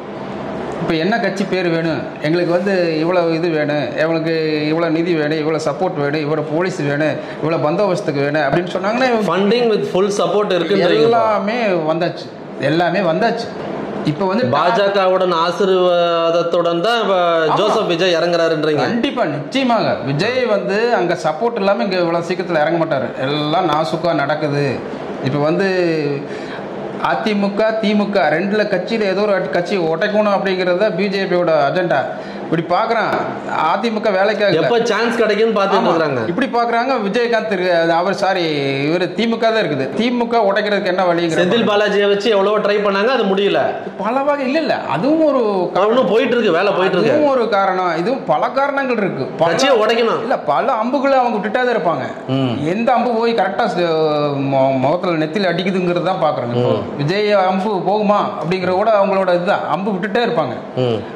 இப்போ என்ன கட்சி பேர் வேணும்? எங்களுக்கு வந்து இவ்வளோ இது வேணும். எங்களுக்கு இவ்வளோ நிதி வேணும். இவ்வளோ சப்போர்ட் வேணும். இவ்வளோ போலீஸ் வேணும். இவ்வளோ பந்தோபஸ்துக்கு வேணும். அப்படின்னு சொன்னாங்கன்னா ஃபண்டிங் வித் ஃபுல் சப்போர்ட் இருக்குன்றீங்க எல்லாமே வந்தாச்சு. எல்லாமே வந்தாச்சு. இப்போ வந்து பாஜகவுடன் ஆசீர்வாதத்துடன் தான் இப்ப ஜோசப் விஜய் இறங்குறாருன்றீங்க. கண்டிப்பா நிச்சயமாக. விஜய் வந்து அங்க சப்போர்ட் இல்லாம இங்க இவ்வளவு சீக்கிரத்தில் இறங்க மாட்டாரு. எல்லாம் நாசுக்கா நடக்குது. இப்போ வந்து அதிமுக திமுக ரெண்டுல கட்சியில் ஏதோ ஒரு கட்சி உடைக்கணும் அப்படிங்கிறது தான் பிஜேபியோட அஜெண்டா இப்படி பார்க்கறான் அதிமுக வேலைக்காக எப்ப சான்ஸ் கிடைக்குன்னு. இருக்காங்க இப்படி பார்க்கறாங்க விஜயகாந்த் அவர் சாரி இவர் திமுக தான் இருக்குது. திமுக உடைக்கிறதுக்கு என்ன வழிங்கிற செந்தில் பாலாஜியை வச்சு எவ்வளவோ ட்ரை பண்ணாங்க அது முடியல. பல வகை இல்ல இல்ல அதுவும் ஒரு இன்னும் போயிட்டு இருக்கு வேலை போயிட்டு இருக்கு. அதுவும் ஒரு காரணம். இதுவும் பல காரணங்கள் இருக்கு. கட்சியை உடைக்கணும். இல்ல பல அம்புகளை அவங்க விட்டுட்டே தான் இருப்பாங்க. எந்த அம்பு போய் கரெக்டா முகத்துல நெத்தில அடிக்குதுங்கிறது தான் பாக்குறாங்க இப்போ விஜய் அம்பு போகுமா அப்படிங்கிற கூட அவங்களோட இதுதான். அம்பு விட்டுட்டே இருப்பாங்க.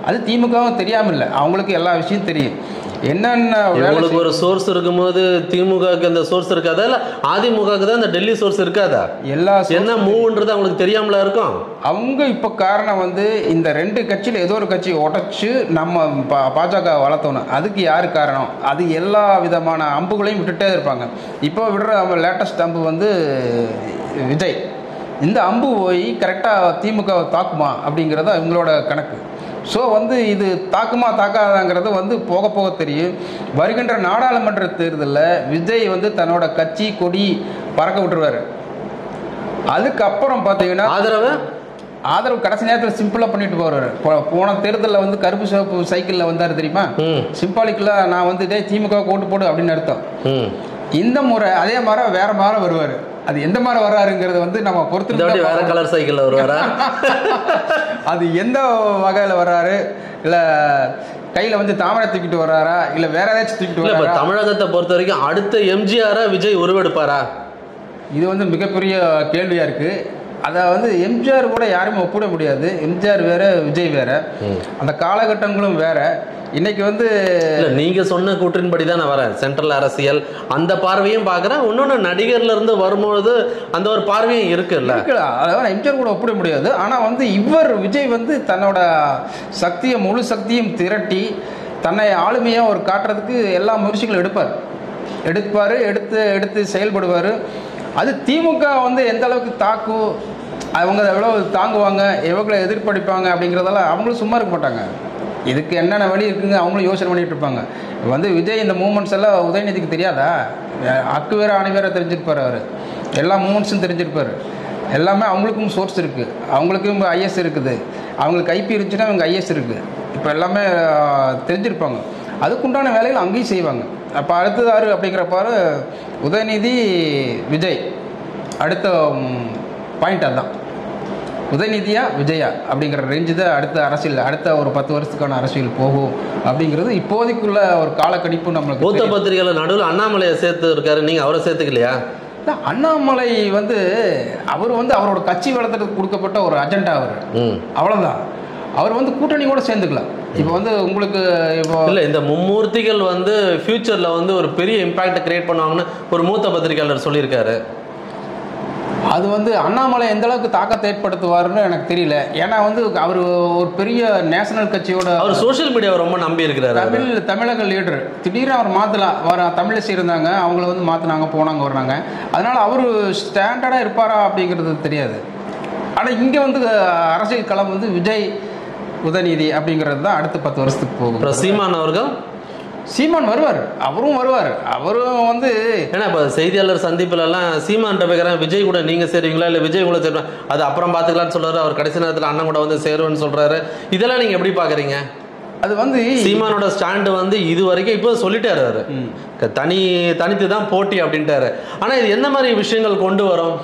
அது திமுகவும் தெரியாம இல்ல. அவங்களுக்கு எல்லா விஷயம் தெரியும். என்னென்ன வேலை இவங்களுக்கு ஒரு சோர்ஸ் இருக்கும்போது திமுகவுக்கு அந்த சோர்ஸ் இருக்காதா? இல்ல அதிமுகவுக்கு தான் அந்த டெல்லி சோர்ஸ் இருக்காதா? எல்லா என்ன மூவ்ன்றது அவங்களுக்கு தெரியாமல இருக்கும்? அவங்க இப்போ காரணம் வந்து இந்த ரெண்டு கட்சியில் ஏதோ ஒரு கட்சி உடைச்சு நம்ம பா- பாஜக வளர்த்தணும். அதுக்கு யார் காரணம்? அது எல்லா விதமான அம்புகளையும் விட்டுட்டே இருப்பாங்க. இப்போ விடுற லேட்டஸ்ட் அம்பு வந்து விஜய். இந்த அம்பு போய் கரெக்டாக திமுக தாக்குமா அப்படிங்கிறது இவங்களோட கணக்கு. ஸோ வந்து இது தாக்குமா தாக்காதாங்கிறது வந்து போக போக தெரியும். வருகின்ற நாடாளுமன்ற தேர்தலில் விஜய் வந்து தன்னோட கட்சி கொடி பறக்க விட்டுருவாரு. அதுக்கப்புறம் பார்த்தீங்கன்னா ஆதரவு? ஆதரவு கடைசி நேரத்தில் சிம்பிளாக பண்ணிட்டு போறாரு. போ- போன தேர்தலில் வந்து கருப்பு சிவப்பு சைக்கிளில் வந்தார் தெரியுமா? ம். சிம்பாலிக்கில் நான் வந்து டேய் திமுக ஓட்டு போடு அப்படின்னு அர்த்தம். இந்த முறை அதே மாதிரி வேற மாதிரி வருவார். அது எந்த மாதிரி வர்றாருங்கிறது வந்து நம்ம பொறுத்து வேற கலர் சைக்கிள்ல வருவாரா? [LAUGHS] அது எந்த வகையில் வர்றாரு? இல்லை கையில் வந்து தாமரை தூக்கிட்டு வர்றாரா? இல்லை வேற ஏதாச்சும் தூக்கிட்டு வர்றாரா? தமிழகத்தை பொறுத்த வரைக்கும் அடுத்த எம்ஜிஆரா விஜய் உருவெடுப்பாரா? இது வந்து மிகப்பெரிய கேள்வியாக இருக்குது அதை வந்து எம்ஜிஆர் கூட யாருமே ஒப்பிட முடியாது. எம்ஜிஆர் வேற விஜய் வேற. அந்த காலகட்டங்களும் வேற. இன்னைக்கு வந்து இல்ல நீங்க சொன்ன கூற்றின்படி தான் நான் வரேன். சென்ட்ரல் அரசியல் அந்த பார்வையும் பாக்குறேன் இன்னொன்னு நடிகர்ல இருந்து வரும்பொழுது அந்த ஒரு பார்வையும் இருக்குல்ல? அதாவது எம்ஜிஆர் கூட ஒப்பிட முடியாது. ஆனால் வந்து இவர் விஜய் வந்து தன்னோட சக்தியை முழு சக்தியும் திரட்டி தன்னை ஆளுமையாக ஒரு காட்டுறதுக்கு எல்லா முயற்சிகளும் எடுப்பார். எடுப்பார் எடுத்து எடுத்து செயல்படுவார். அது திமுக வந்து எந்த அளவுக்கு தாக்கும் அவங்க எவ்வளோ தாங்குவாங்க எவ்வளோ எதிர்ப்படிப்பாங்க அப்படிங்கிறதெல்லாம் அவங்களும் சும்மா இருக்க மாட்டாங்க. இதுக்கு என்னென்ன வழி இருக்குங்க? அவங்களும் யோசனை பண்ணிட்டு இருப்பாங்க. வந்து விஜய் இந்த மூமெண்ட்ஸ் எல்லாம் உதயநிதிக்கு தெரியாதா? அக்கு வேற அணை வேற தெரிஞ்சிருப்பார் அவர். எல்லா மூமெண்ட்ஸும் தெரிஞ்சிருப்பார். எல்லாமே அவங்களுக்கும் சோர்ஸ் இருக்குது அவங்களுக்கும் ஐஎஸ் இருக்குது. அவங்களுக்கு ஐபி இருந்துச்சுன்னா அவங்க ஐஎஸ் இருக்குது இப்போ எல்லாமே தெரிஞ்சிருப்பாங்க. அதுக்குண்டான வேலைகள் அங்கேயும் செய்வாங்க. அப்போ அடுத்தது யாரு அப்படிங்கிறப்பாரு உதயநிதி விஜய். அடுத்த பாயிண்ட் அதுதான். உதயநிதியா விஜயா அப்படிங்கிற ரேஞ்சு தான் அடுத்த அரசியல் அடுத்த ஒரு பத்து வருஷத்துக்கான அரசியல் போகும் அப்படிங்கிறது இப்போதைக்குள்ள ஒரு காலக்கணிப்பு நம்மளுக்கு மூத்த. பத்திரிகையில நடுவில் அண்ணாமலையை சேர்த்து இருக்காரு. நீங்க அவரை சேர்த்துக்கலையா? அண்ணாமலை வந்து அவர் வந்து அவரோட கட்சி வளர்த்துறதுக்கு கொடுக்கப்பட்ட ஒரு அஜெண்டா அவர். ம். அவ்வளவுதான். அவர் வந்து கூட்டணி கூட சேர்ந்துக்கலாம் இப்போ வந்து உங்களுக்கு இப்போ இல்ல இந்த மும்மூர்த்திகள் வந்து ஃபியூச்சர்ல வந்து ஒரு பெரிய இம்பாக்ட் கிரியேட் பண்ணுவாங்கன்னு ஒரு மூத்த பத்திரிகையாளர் சொல்லியிருக்காரு. அது வந்து அண்ணாமலை எந்த அளவுக்கு தாக்கத்தை ஏற்படுத்துவாருன்னு எனக்கு தெரியல. ஏன்னா வந்து அவர் ஒரு பெரிய நேஷனல் கட்சியோட அவர் சோஷியல் மீடியாவை ரொம்ப நம்பி இருக்கிறாரு. தமிழ் தமிழக லீடர். திடீர்னு அவர் மாற்றலாம் அவர் தமிழிசை இருந்தாங்க அவங்கள வந்து மாற்றினாங்க போனாங்க வர்றாங்க. அதனால அவர் ஸ்டாண்டர்டாக இருப்பாரா அப்படிங்கிறது தெரியாது. ஆனால் இங்கே வந்து அரசியல் களம் வந்து விஜய் உதயநிதி அப்படிங்கிறது தான் அடுத்த பத்து வருஷத்துக்கு போகும். சீமான் அவர்கள்? சீமான் வருவார். அவரும் வருவார். அவரும் வந்து ஏன்னா இப்போ செய்தியாளர் சந்திப்புல எல்லாம் சீமான் பேக்கிறேன் விஜய் கூட நீங்க சேருவீங்களா? இல்லை விஜய் கூட சேருவா அது அப்புறம் பார்த்துக்கலாம்னு சொல்றாரு. அவர் கடைசி நேரத்தில் அண்ணன் கூட வந்து சேருவேன்னு சொல்றாரு. இதெல்லாம் நீங்க எப்படி பாக்குறீங்க? அது வந்து சீமானோட ஸ்டாண்டு வந்து இது வரைக்கும் இப்போ சொல்லிட்டாரு அவரு தனி தனித்து தான் போட்டி அப்படின்ட்டாரு. ஆனா இது எந்த மாதிரி விஷயங்கள் கொண்டு வரும்?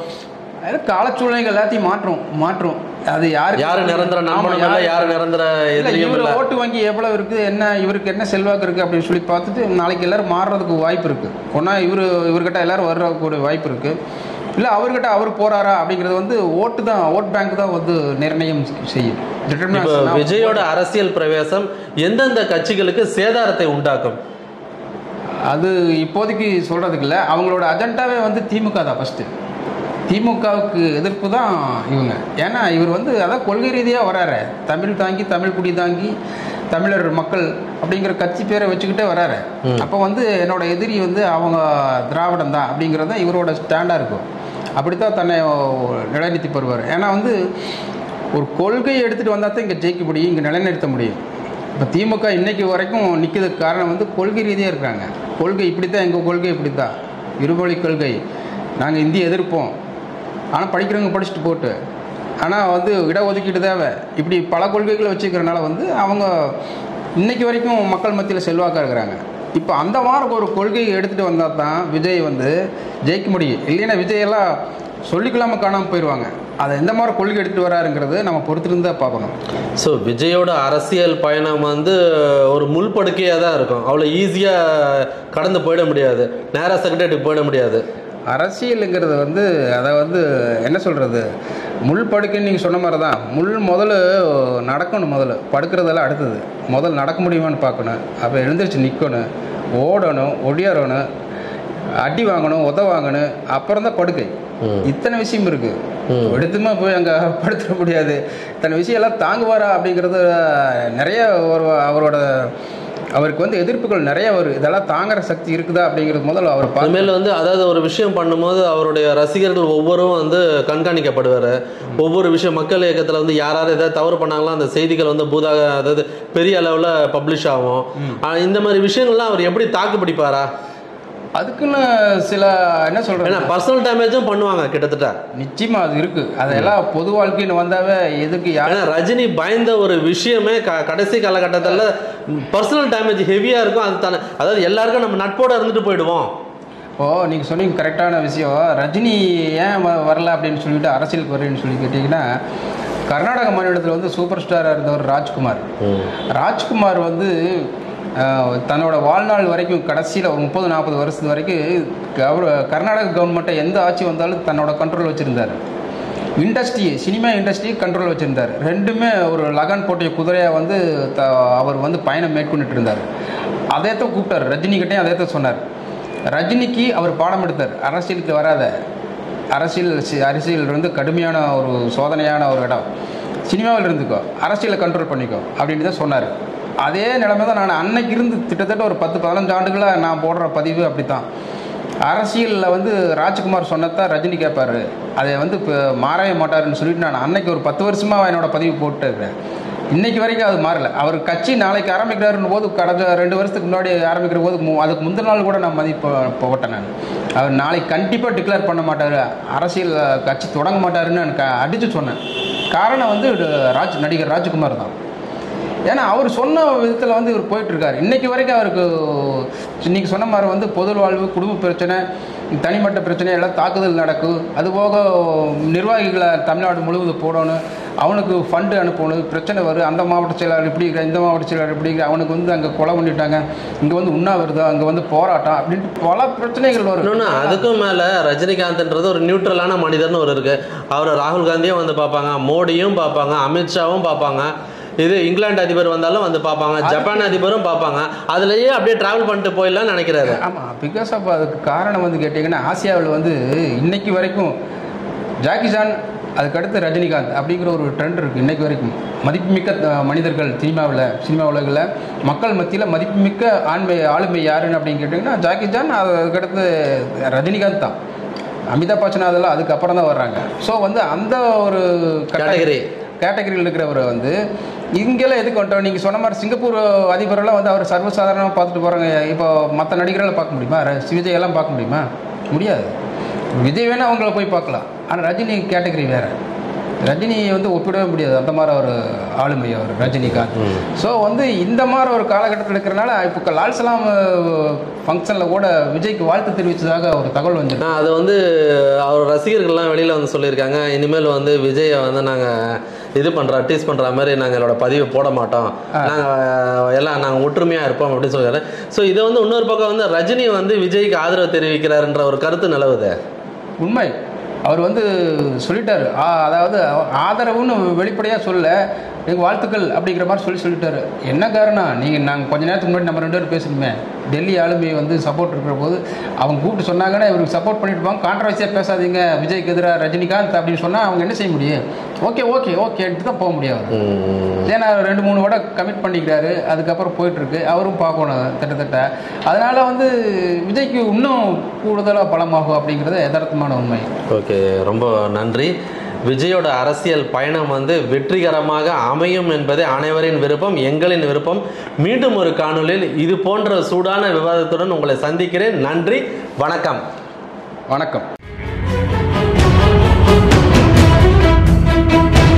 காலச்சூழ்நிலைகள் எல்லாத்தையும் மாற்றும் மாற்றும். அது யாரு யாரு நிரந்தர நண்பனும் இல்லை யாரு நிரந்தர எதிரியும் இவர் இல்லை ஓட்டு வங்கி எவ்வளவு இருக்குது என்ன இவருக்கு என்ன செல்வாக்கு இருக்குது அப்படின்னு சொல்லி பார்த்துட்டு நாளைக்கு எல்லாரும் மாறுறதுக்கு வாய்ப்பு இருக்குது ஒன்றா இவர் இவர்கிட்ட எல்லாரும் வர்றதுக்கு வாய்ப்பு இருக்குது இல்லை அவர்கிட்ட அவர் போறாரா அப்படிங்கிறது வந்து ஓட்டு தான் ஓட் பேங்க் தான் வந்து நிர்ணயம் செய்யும். விஜயோட அரசியல் பிரவேசம் எந்தெந்த கட்சிகளுக்கு சேதாரத்தை உண்டாக்கும்? அது இப்போதைக்கு சொல்கிறதுக்கு இல்லை அவங்களோட அஜெண்டாவே வந்து திமுக தான் ஃபஸ்ட்டு திமுகவுக்கு எதிர்ப்பு தான் இவங்க. ஏன்னா இவர் வந்து அதான் கொள்கை ரீதியாக வராரு. தமிழ் தாங்கி தமிழ் குடி தாங்கி தமிழர் மக்கள் அப்படிங்கிற கட்சி பேரை வச்சுக்கிட்டே வராரு. அப்போ வந்து என்னோட எதிரி வந்து அவங்க திராவிடம் தான் அப்படிங்கிறது தான் இவரோட ஸ்டாண்டாக இருக்கும். அப்படித்தான் தன்னை நிலைநிறுத்தி பெறுவார் ஏன்னா வந்து ஒரு கொள்கையை எடுத்துகிட்டு வந்தால் தான் இங்கே ஜெயிக்க முடியும் இங்கே நிலைநிறுத்த முடியும். இப்போ திமுக இன்னைக்கு வரைக்கும் நிற்கிறதுக்கு காரணம் வந்து கொள்கை ரீதியாக இருக்காங்க கொள்கை இப்படி தான் எங்கள் கொள்கை இப்படி தான் இருமொழி கொள்கை. நாங்கள் இந்தியை எதிர்ப்போம். ஆனால் படிக்கிறவங்க படிச்சுட்டு போட்டு. ஆனால் வந்து இடஒதுக்கீடு தேவை. இப்படி பல கொள்கைகளை வச்சுக்கிறனால வந்து அவங்க இன்றைக்கு வரைக்கும் மக்கள் மத்தியில் செல்வாக்காக இருக்கிறாங்க. இப்போ அந்த மாதிரி ஒரு கொள்கையை எடுத்துகிட்டு வந்தால் தான் விஜய் வந்து ஜெயிக்க முடியும். இல்லைன்னா விஜயெல்லாம் சொல்லிக்கலாம காணாமல் போயிடுவாங்க அதை எந்த மாதிரி கொள்கை எடுத்துகிட்டு வராருங்கிறது நம்ம பொறுத்திருந்து பார்க்கணும். ஸோ விஜயோட அரசியல் பயணம் வந்து ஒரு முள்படுக்கையாக தான் இருக்கும். அவ்வளோ ஈஸியாக கடந்து போயிட முடியாது. நேராக செக்ரட்டரிக்கு போயிட முடியாது. அரசியலுங்கிறது வந்து அதை வந்து என்ன சொல்கிறது முள் படுக்கைன்னு நீங்கள் சொன்ன மாதிரி தான் முள் முதல்ல நடக்கணும் முதல்ல. படுக்கிறதெல்லாம் அடுத்தது. முதல்ல நடக்க முடியுமான்னு பார்க்கணும். அப்போ எழுந்திரிச்சு நிற்கணும் ஓடணும் ஒடியாரணும் அடி வாங்கணும் உத வாங்கணும். அப்புறம் தான் படுக்கை. இத்தனை விஷயம் இருக்கு. எடுத்துமா போய் அங்கே படுத்துட முடியாது. இத்தனை விஷயம் எல்லாம் தாங்குவாரா அப்படிங்கிறது நிறைய ஒரு அவரோட அவருக்கு வந்து எதிர்ப்புகள் நிறைய வரும். இதெல்லாம் தாங்குற சக்தி இருக்குதா அப்படிங்கிறது முதல்ல அவர் அதுமேல வந்து அதாவது ஒரு விஷயம் பண்ணும்போது அவருடைய ரசிகர்கள் ஒவ்வொரும் வந்து கண்காணிக்கப்படுவார். ஒவ்வொரு விஷயம் மக்கள் இயக்கத்தில் வந்து யார் யார் ஏதாவது தவறு பண்ணாங்களோ அந்த செய்திகள் வந்து பூதாக அதாவது பெரிய அளவில் பப்ளிஷ் ஆகும். இந்த மாதிரி விஷயங்கள்லாம் அவர் எப்படி தாக்கு பிடிப்பாரா அதுக்குன்னு சில என்ன ஏன்னா பர்சனல் டேமேஜும் பண்ணுவாங்க கிட்டத்தட்ட. நிச்சயமா அது இருக்கு. அதெல்லாம் பொது வாழ்க்கைன்னு வந்தாவே எதுக்கு ஏன்னா ரஜினி பயந்த ஒரு விஷயமே க கடைசி காலகட்டத்தில் பர்சனல் டேமேஜ் ஹெவியாக இருக்கும். அது தானே அதாவது எல்லாருக்கும் நம்ம நட்போட இருந்துட்டு போயிடுவோம். இப்போ நீங்க சொன்னீங்க கரெக்டான விஷயம். ரஜினி ஏன் வரல அப்படின்னு சொல்லிட்டு அரசியலுக்கு வரேன்னு சொல்லி கேட்டிங்கன்னா கர்நாடக மாநிலத்தில் வந்து சூப்பர் ஸ்டாராக இருந்தவர் ராஜ்குமார். ராஜ்குமார் வந்து தன்னோட வாழ்நாள் வரைக்கும் கடைசியில் ஒரு முப்பது நாற்பது வருஷத்து வரைக்கும் கவர் கர்நாடக கவர்மெண்ட்டை எந்த ஆட்சி வந்தாலும் தன்னோட கண்ட்ரோல் வச்சுருந்தார். இண்டஸ்ட்ரி சினிமா இண்டஸ்ட்ரி கண்ட்ரோல் வச்சுருந்தார். ரெண்டுமே ஒரு லகான் போட்டிய குதிரையாக வந்து த அவர் வந்து பயணம் மேற்கொண்டுட்டு இருந்தார். அதே தான் கூப்பிட்டார். ரஜினிகிட்டையும் அதே தான் சொன்னார். ரஜினிக்கு அவர் பாடம் எடுத்தார். அரசியலுக்கு வராத. அரசியல் சி- அரசியல் வந்து கடுமையான ஒரு சோதனையான ஒரு இடம். சினிமாவில் இருந்துக்கோ அரசியலை கண்ட்ரோல் பண்ணிக்கோ அப்படின்னு தான் சொன்னார். அதே நிலைமை தான் நான் அன்னைக்கு இருந்து கிட்டத்தட்ட ஒரு பத்து பதினஞ்சு ஆண்டுகளாக நான் போடுற பதிவு அப்படி தான் அரசியலில் வந்து ராஜ்குமார் சொன்னதான் ரஜினி கேட்பார் அதை வந்து இப்போ மாறவே மாட்டாருன்னு சொல்லிட்டு நான் அன்னைக்கு ஒரு பத்து வருஷமாக என்னோட பதிவு போட்டுருக்கிறேன் இன்றைக்கி இன்னைக்கு வரைக்கும் அது மாறல. அவர் கட்சி நாளைக்கு ஆரம்பிக்கிறாருன்னு போது கடந்த ரெண்டு வருஷத்துக்கு முன்னாடி ஆரம்பிக்கிற போது மு- அதுக்கு முந்தின நாள் கூட நான் மதிப்பு போட்டேன் நான். அவர் நாளைக்கு கண்டிப்பாக டிக்ளேர் பண்ண மாட்டார். அரசியல் கட்சி தொடங்க மாட்டாருன்னு க அடித்து சொன்னேன். காரணம் வந்து ராஜ் நடிகர் ராஜ்குமார் தான். ஏன்னா அவர் சொன்ன விதத்தில் வந்து இவர் போயிட்டுருக்காரு. இன்றைக்கி வரைக்கும் அவருக்கு இன்றைக்கி சொன்ன மாதிரி வந்து பொது வாழ்வு குடும்ப பிரச்சனை தனிப்பட்ட பிரச்சனை எல்லாம் தாக்குதல் நடக்கும். அதுபோக நிர்வாகிகளை தமிழ்நாடு முழுவதும் போடணும். அவனுக்கு ஃபண்டு அனுப்பணும். பிரச்சனை வரும் அந்த மாவட்ட செயலாளர் இப்படி இருக்கிற இந்த மாவட்ட செயலாளர் இப்படி இருக்கிற அவனுக்கு வந்து அங்கே கொலை பண்ணிட்டாங்க. இங்கே வந்து உண்ணாவிரதம் அங்கே வந்து போராட்டம் அப்படின்ட்டு பல பிரச்சனைகள் வரும். இன்னொன்று அதுக்கும் மேலே ரஜினிகாந்த்ன்றது ஒரு நியூட்ரலான மனிதர்னு ஒரு இருக்குது அவர் ராகுல் காந்தியும் வந்து பார்ப்பாங்க மோடியும் பார்ப்பாங்க அமித்ஷாவும் பார்ப்பாங்க. இது இங்கிலாந்து அதிபர் வந்தாலும் வந்து பார்ப்பாங்க ஜப்பான் அதிபரும் பார்ப்பாங்க. அதுலயே அப்படியே டிராவல் பண்ணிட்டு போயிடலாம்னு நினைக்கிறாரு. ஆமாம் பிகாஸ் ஆஃப் அதுக்கு காரணம் வந்து கேட்டிங்கன்னா ஆசியாவில் வந்து இன்னைக்கு வரைக்கும் ஜாக்கி சான் அதுக்கடுத்து ரஜினிகாந்த் அப்படிங்கிற ஒரு ட்ரெண்ட் இருக்குது இன்னைக்கு வரைக்கும். மதிப்புமிக்க மனிதர்கள் சினிமாவில் சினிமா உலகில் மக்கள் மத்தியில் மதிப்புமிக்க ஆண்மை ஆளுமை யாருன்னு அப்படின்னு கேட்டிங்கன்னா ஜாக்கி அது- அதுக்கடுத்து ரஜினிகாந்த் தான். அமிதாப் பச்சன் அதெல்லாம் அதுக்கப்புறம் தான் வர்றாங்க. ஸோ வந்து அந்த ஒரு Category. கேட்டகரியில் இருக்கிறவரை வந்து இங்கெல்லாம் எதுக்கு வந்துட்டோம்? நீங்கள் சொன்ன மாதிரி சிங்கப்பூர் அதிபரெல்லாம் வந்து அவர் சர்வசாதாரணமாக பார்த்துட்டு போகிறாங்க இப்போ மற்ற நடிகர்களை பார்க்க முடியுமா? விஜயெல்லாம் பார்க்க முடியுமா? முடியாது. விஜய் வேணால் அவங்கள போய் பார்க்கலாம். ஆனால் ரஜினி கேட்டகரி வேறு. ரஜினி வந்து ஒப்பிடவே முடியாது. அந்த மாதிரி ஒரு ஆளுமை அவர் ரஜினிகாந்த். ஸோ வந்து இந்த மாதிரி ஒரு காலகட்டத்தில் இருக்கிறனால இப்போ லால் சலாம் ஃபங்க்ஷனில் கூட விஜய்க்கு வாழ்த்து தெரிவித்ததாக ஒரு தகவல் ஆ, அது வந்து அவர் ரசிகர்கள்லாம் வெளியில் வந்து சொல்லியிருக்காங்க. இனிமேல் வந்து விஜயை வந்து நாங்கள் இது பண்ணுற டீஸ் பண்ணுற மாதிரி நாங்கள் எங்களோட பதிவை போட மாட்டோம். நாங்கள் எல்லாம் நாங்கள் ஒற்றுமையாக இருப்போம் அப்படின்னு சொல்லியிருக்காரு. ஸோ இது வந்து இன்னொரு பக்கம் வந்து ரஜினி வந்து விஜய்க்கு ஆதரவு தெரிவிக்கிறாருன்ற ஒரு கருத்து நிலவுது. உண்மை. அவர் வந்து சொல்லிட்டாரு. ஆ, அதாவது ஆதரவுன்னு வெளிப்படையாக சொல்ல எனக்கு வாழ்த்துக்கள் அப்படிங்கிற மாதிரி சொல்லி சொல்லிட்டாரு. என்ன காரணம்? நீங்கள் நாங்கள் கொஞ்ச நேரத்துக்கு முன்னாடி நம்ம ரெண்டு பேரும் பேசணுமே டெல்லி ஆளுமை வந்து சப்போர்ட் இருக்கிற போது அவங்க கூப்பிட்டு சொன்னாங்கன்னா இவருக்கு சப்போர்ட் பண்ணிட்டு இருப்பாங்க கான்ட்ரவர்சியாக பேசாதீங்க. விஜய்க்கு எதிராக ரஜினிகாந்த் அப்படின்னு சொன்னால் அவங்க என்ன செய்ய முடியும்? ஓகே ஓகே ஓகேன்ட்டு தான் போக முடியும் அவர் ம். ஏன்னா ரெண்டு மூணு வடை கமிட் பண்ணிக்கிறாரு அதுக்கப்புறம் போயிட்டு இருக்கு அவரும் பார்க்கணும் கிட்டத்தட்ட. அதனால வந்து விஜய்க்கு இன்னும் கூடுதலாக பலமாகும் அப்படிங்கிறது யதார்த்தமான உண்மை. ஓகே ரொம்ப நன்றி. விஜயோட அரசியல் பயணம் வந்து வெற்றிகரமாக அமையும் என்பதே அனைவரின் விருப்பம் எங்களின் விருப்பம். மீண்டும் ஒரு காணொளியில் இது போன்ற சூடான விவாதத்துடன் உங்களை சந்திக்கிறேன். நன்றி வணக்கம். வணக்கம். Thank you.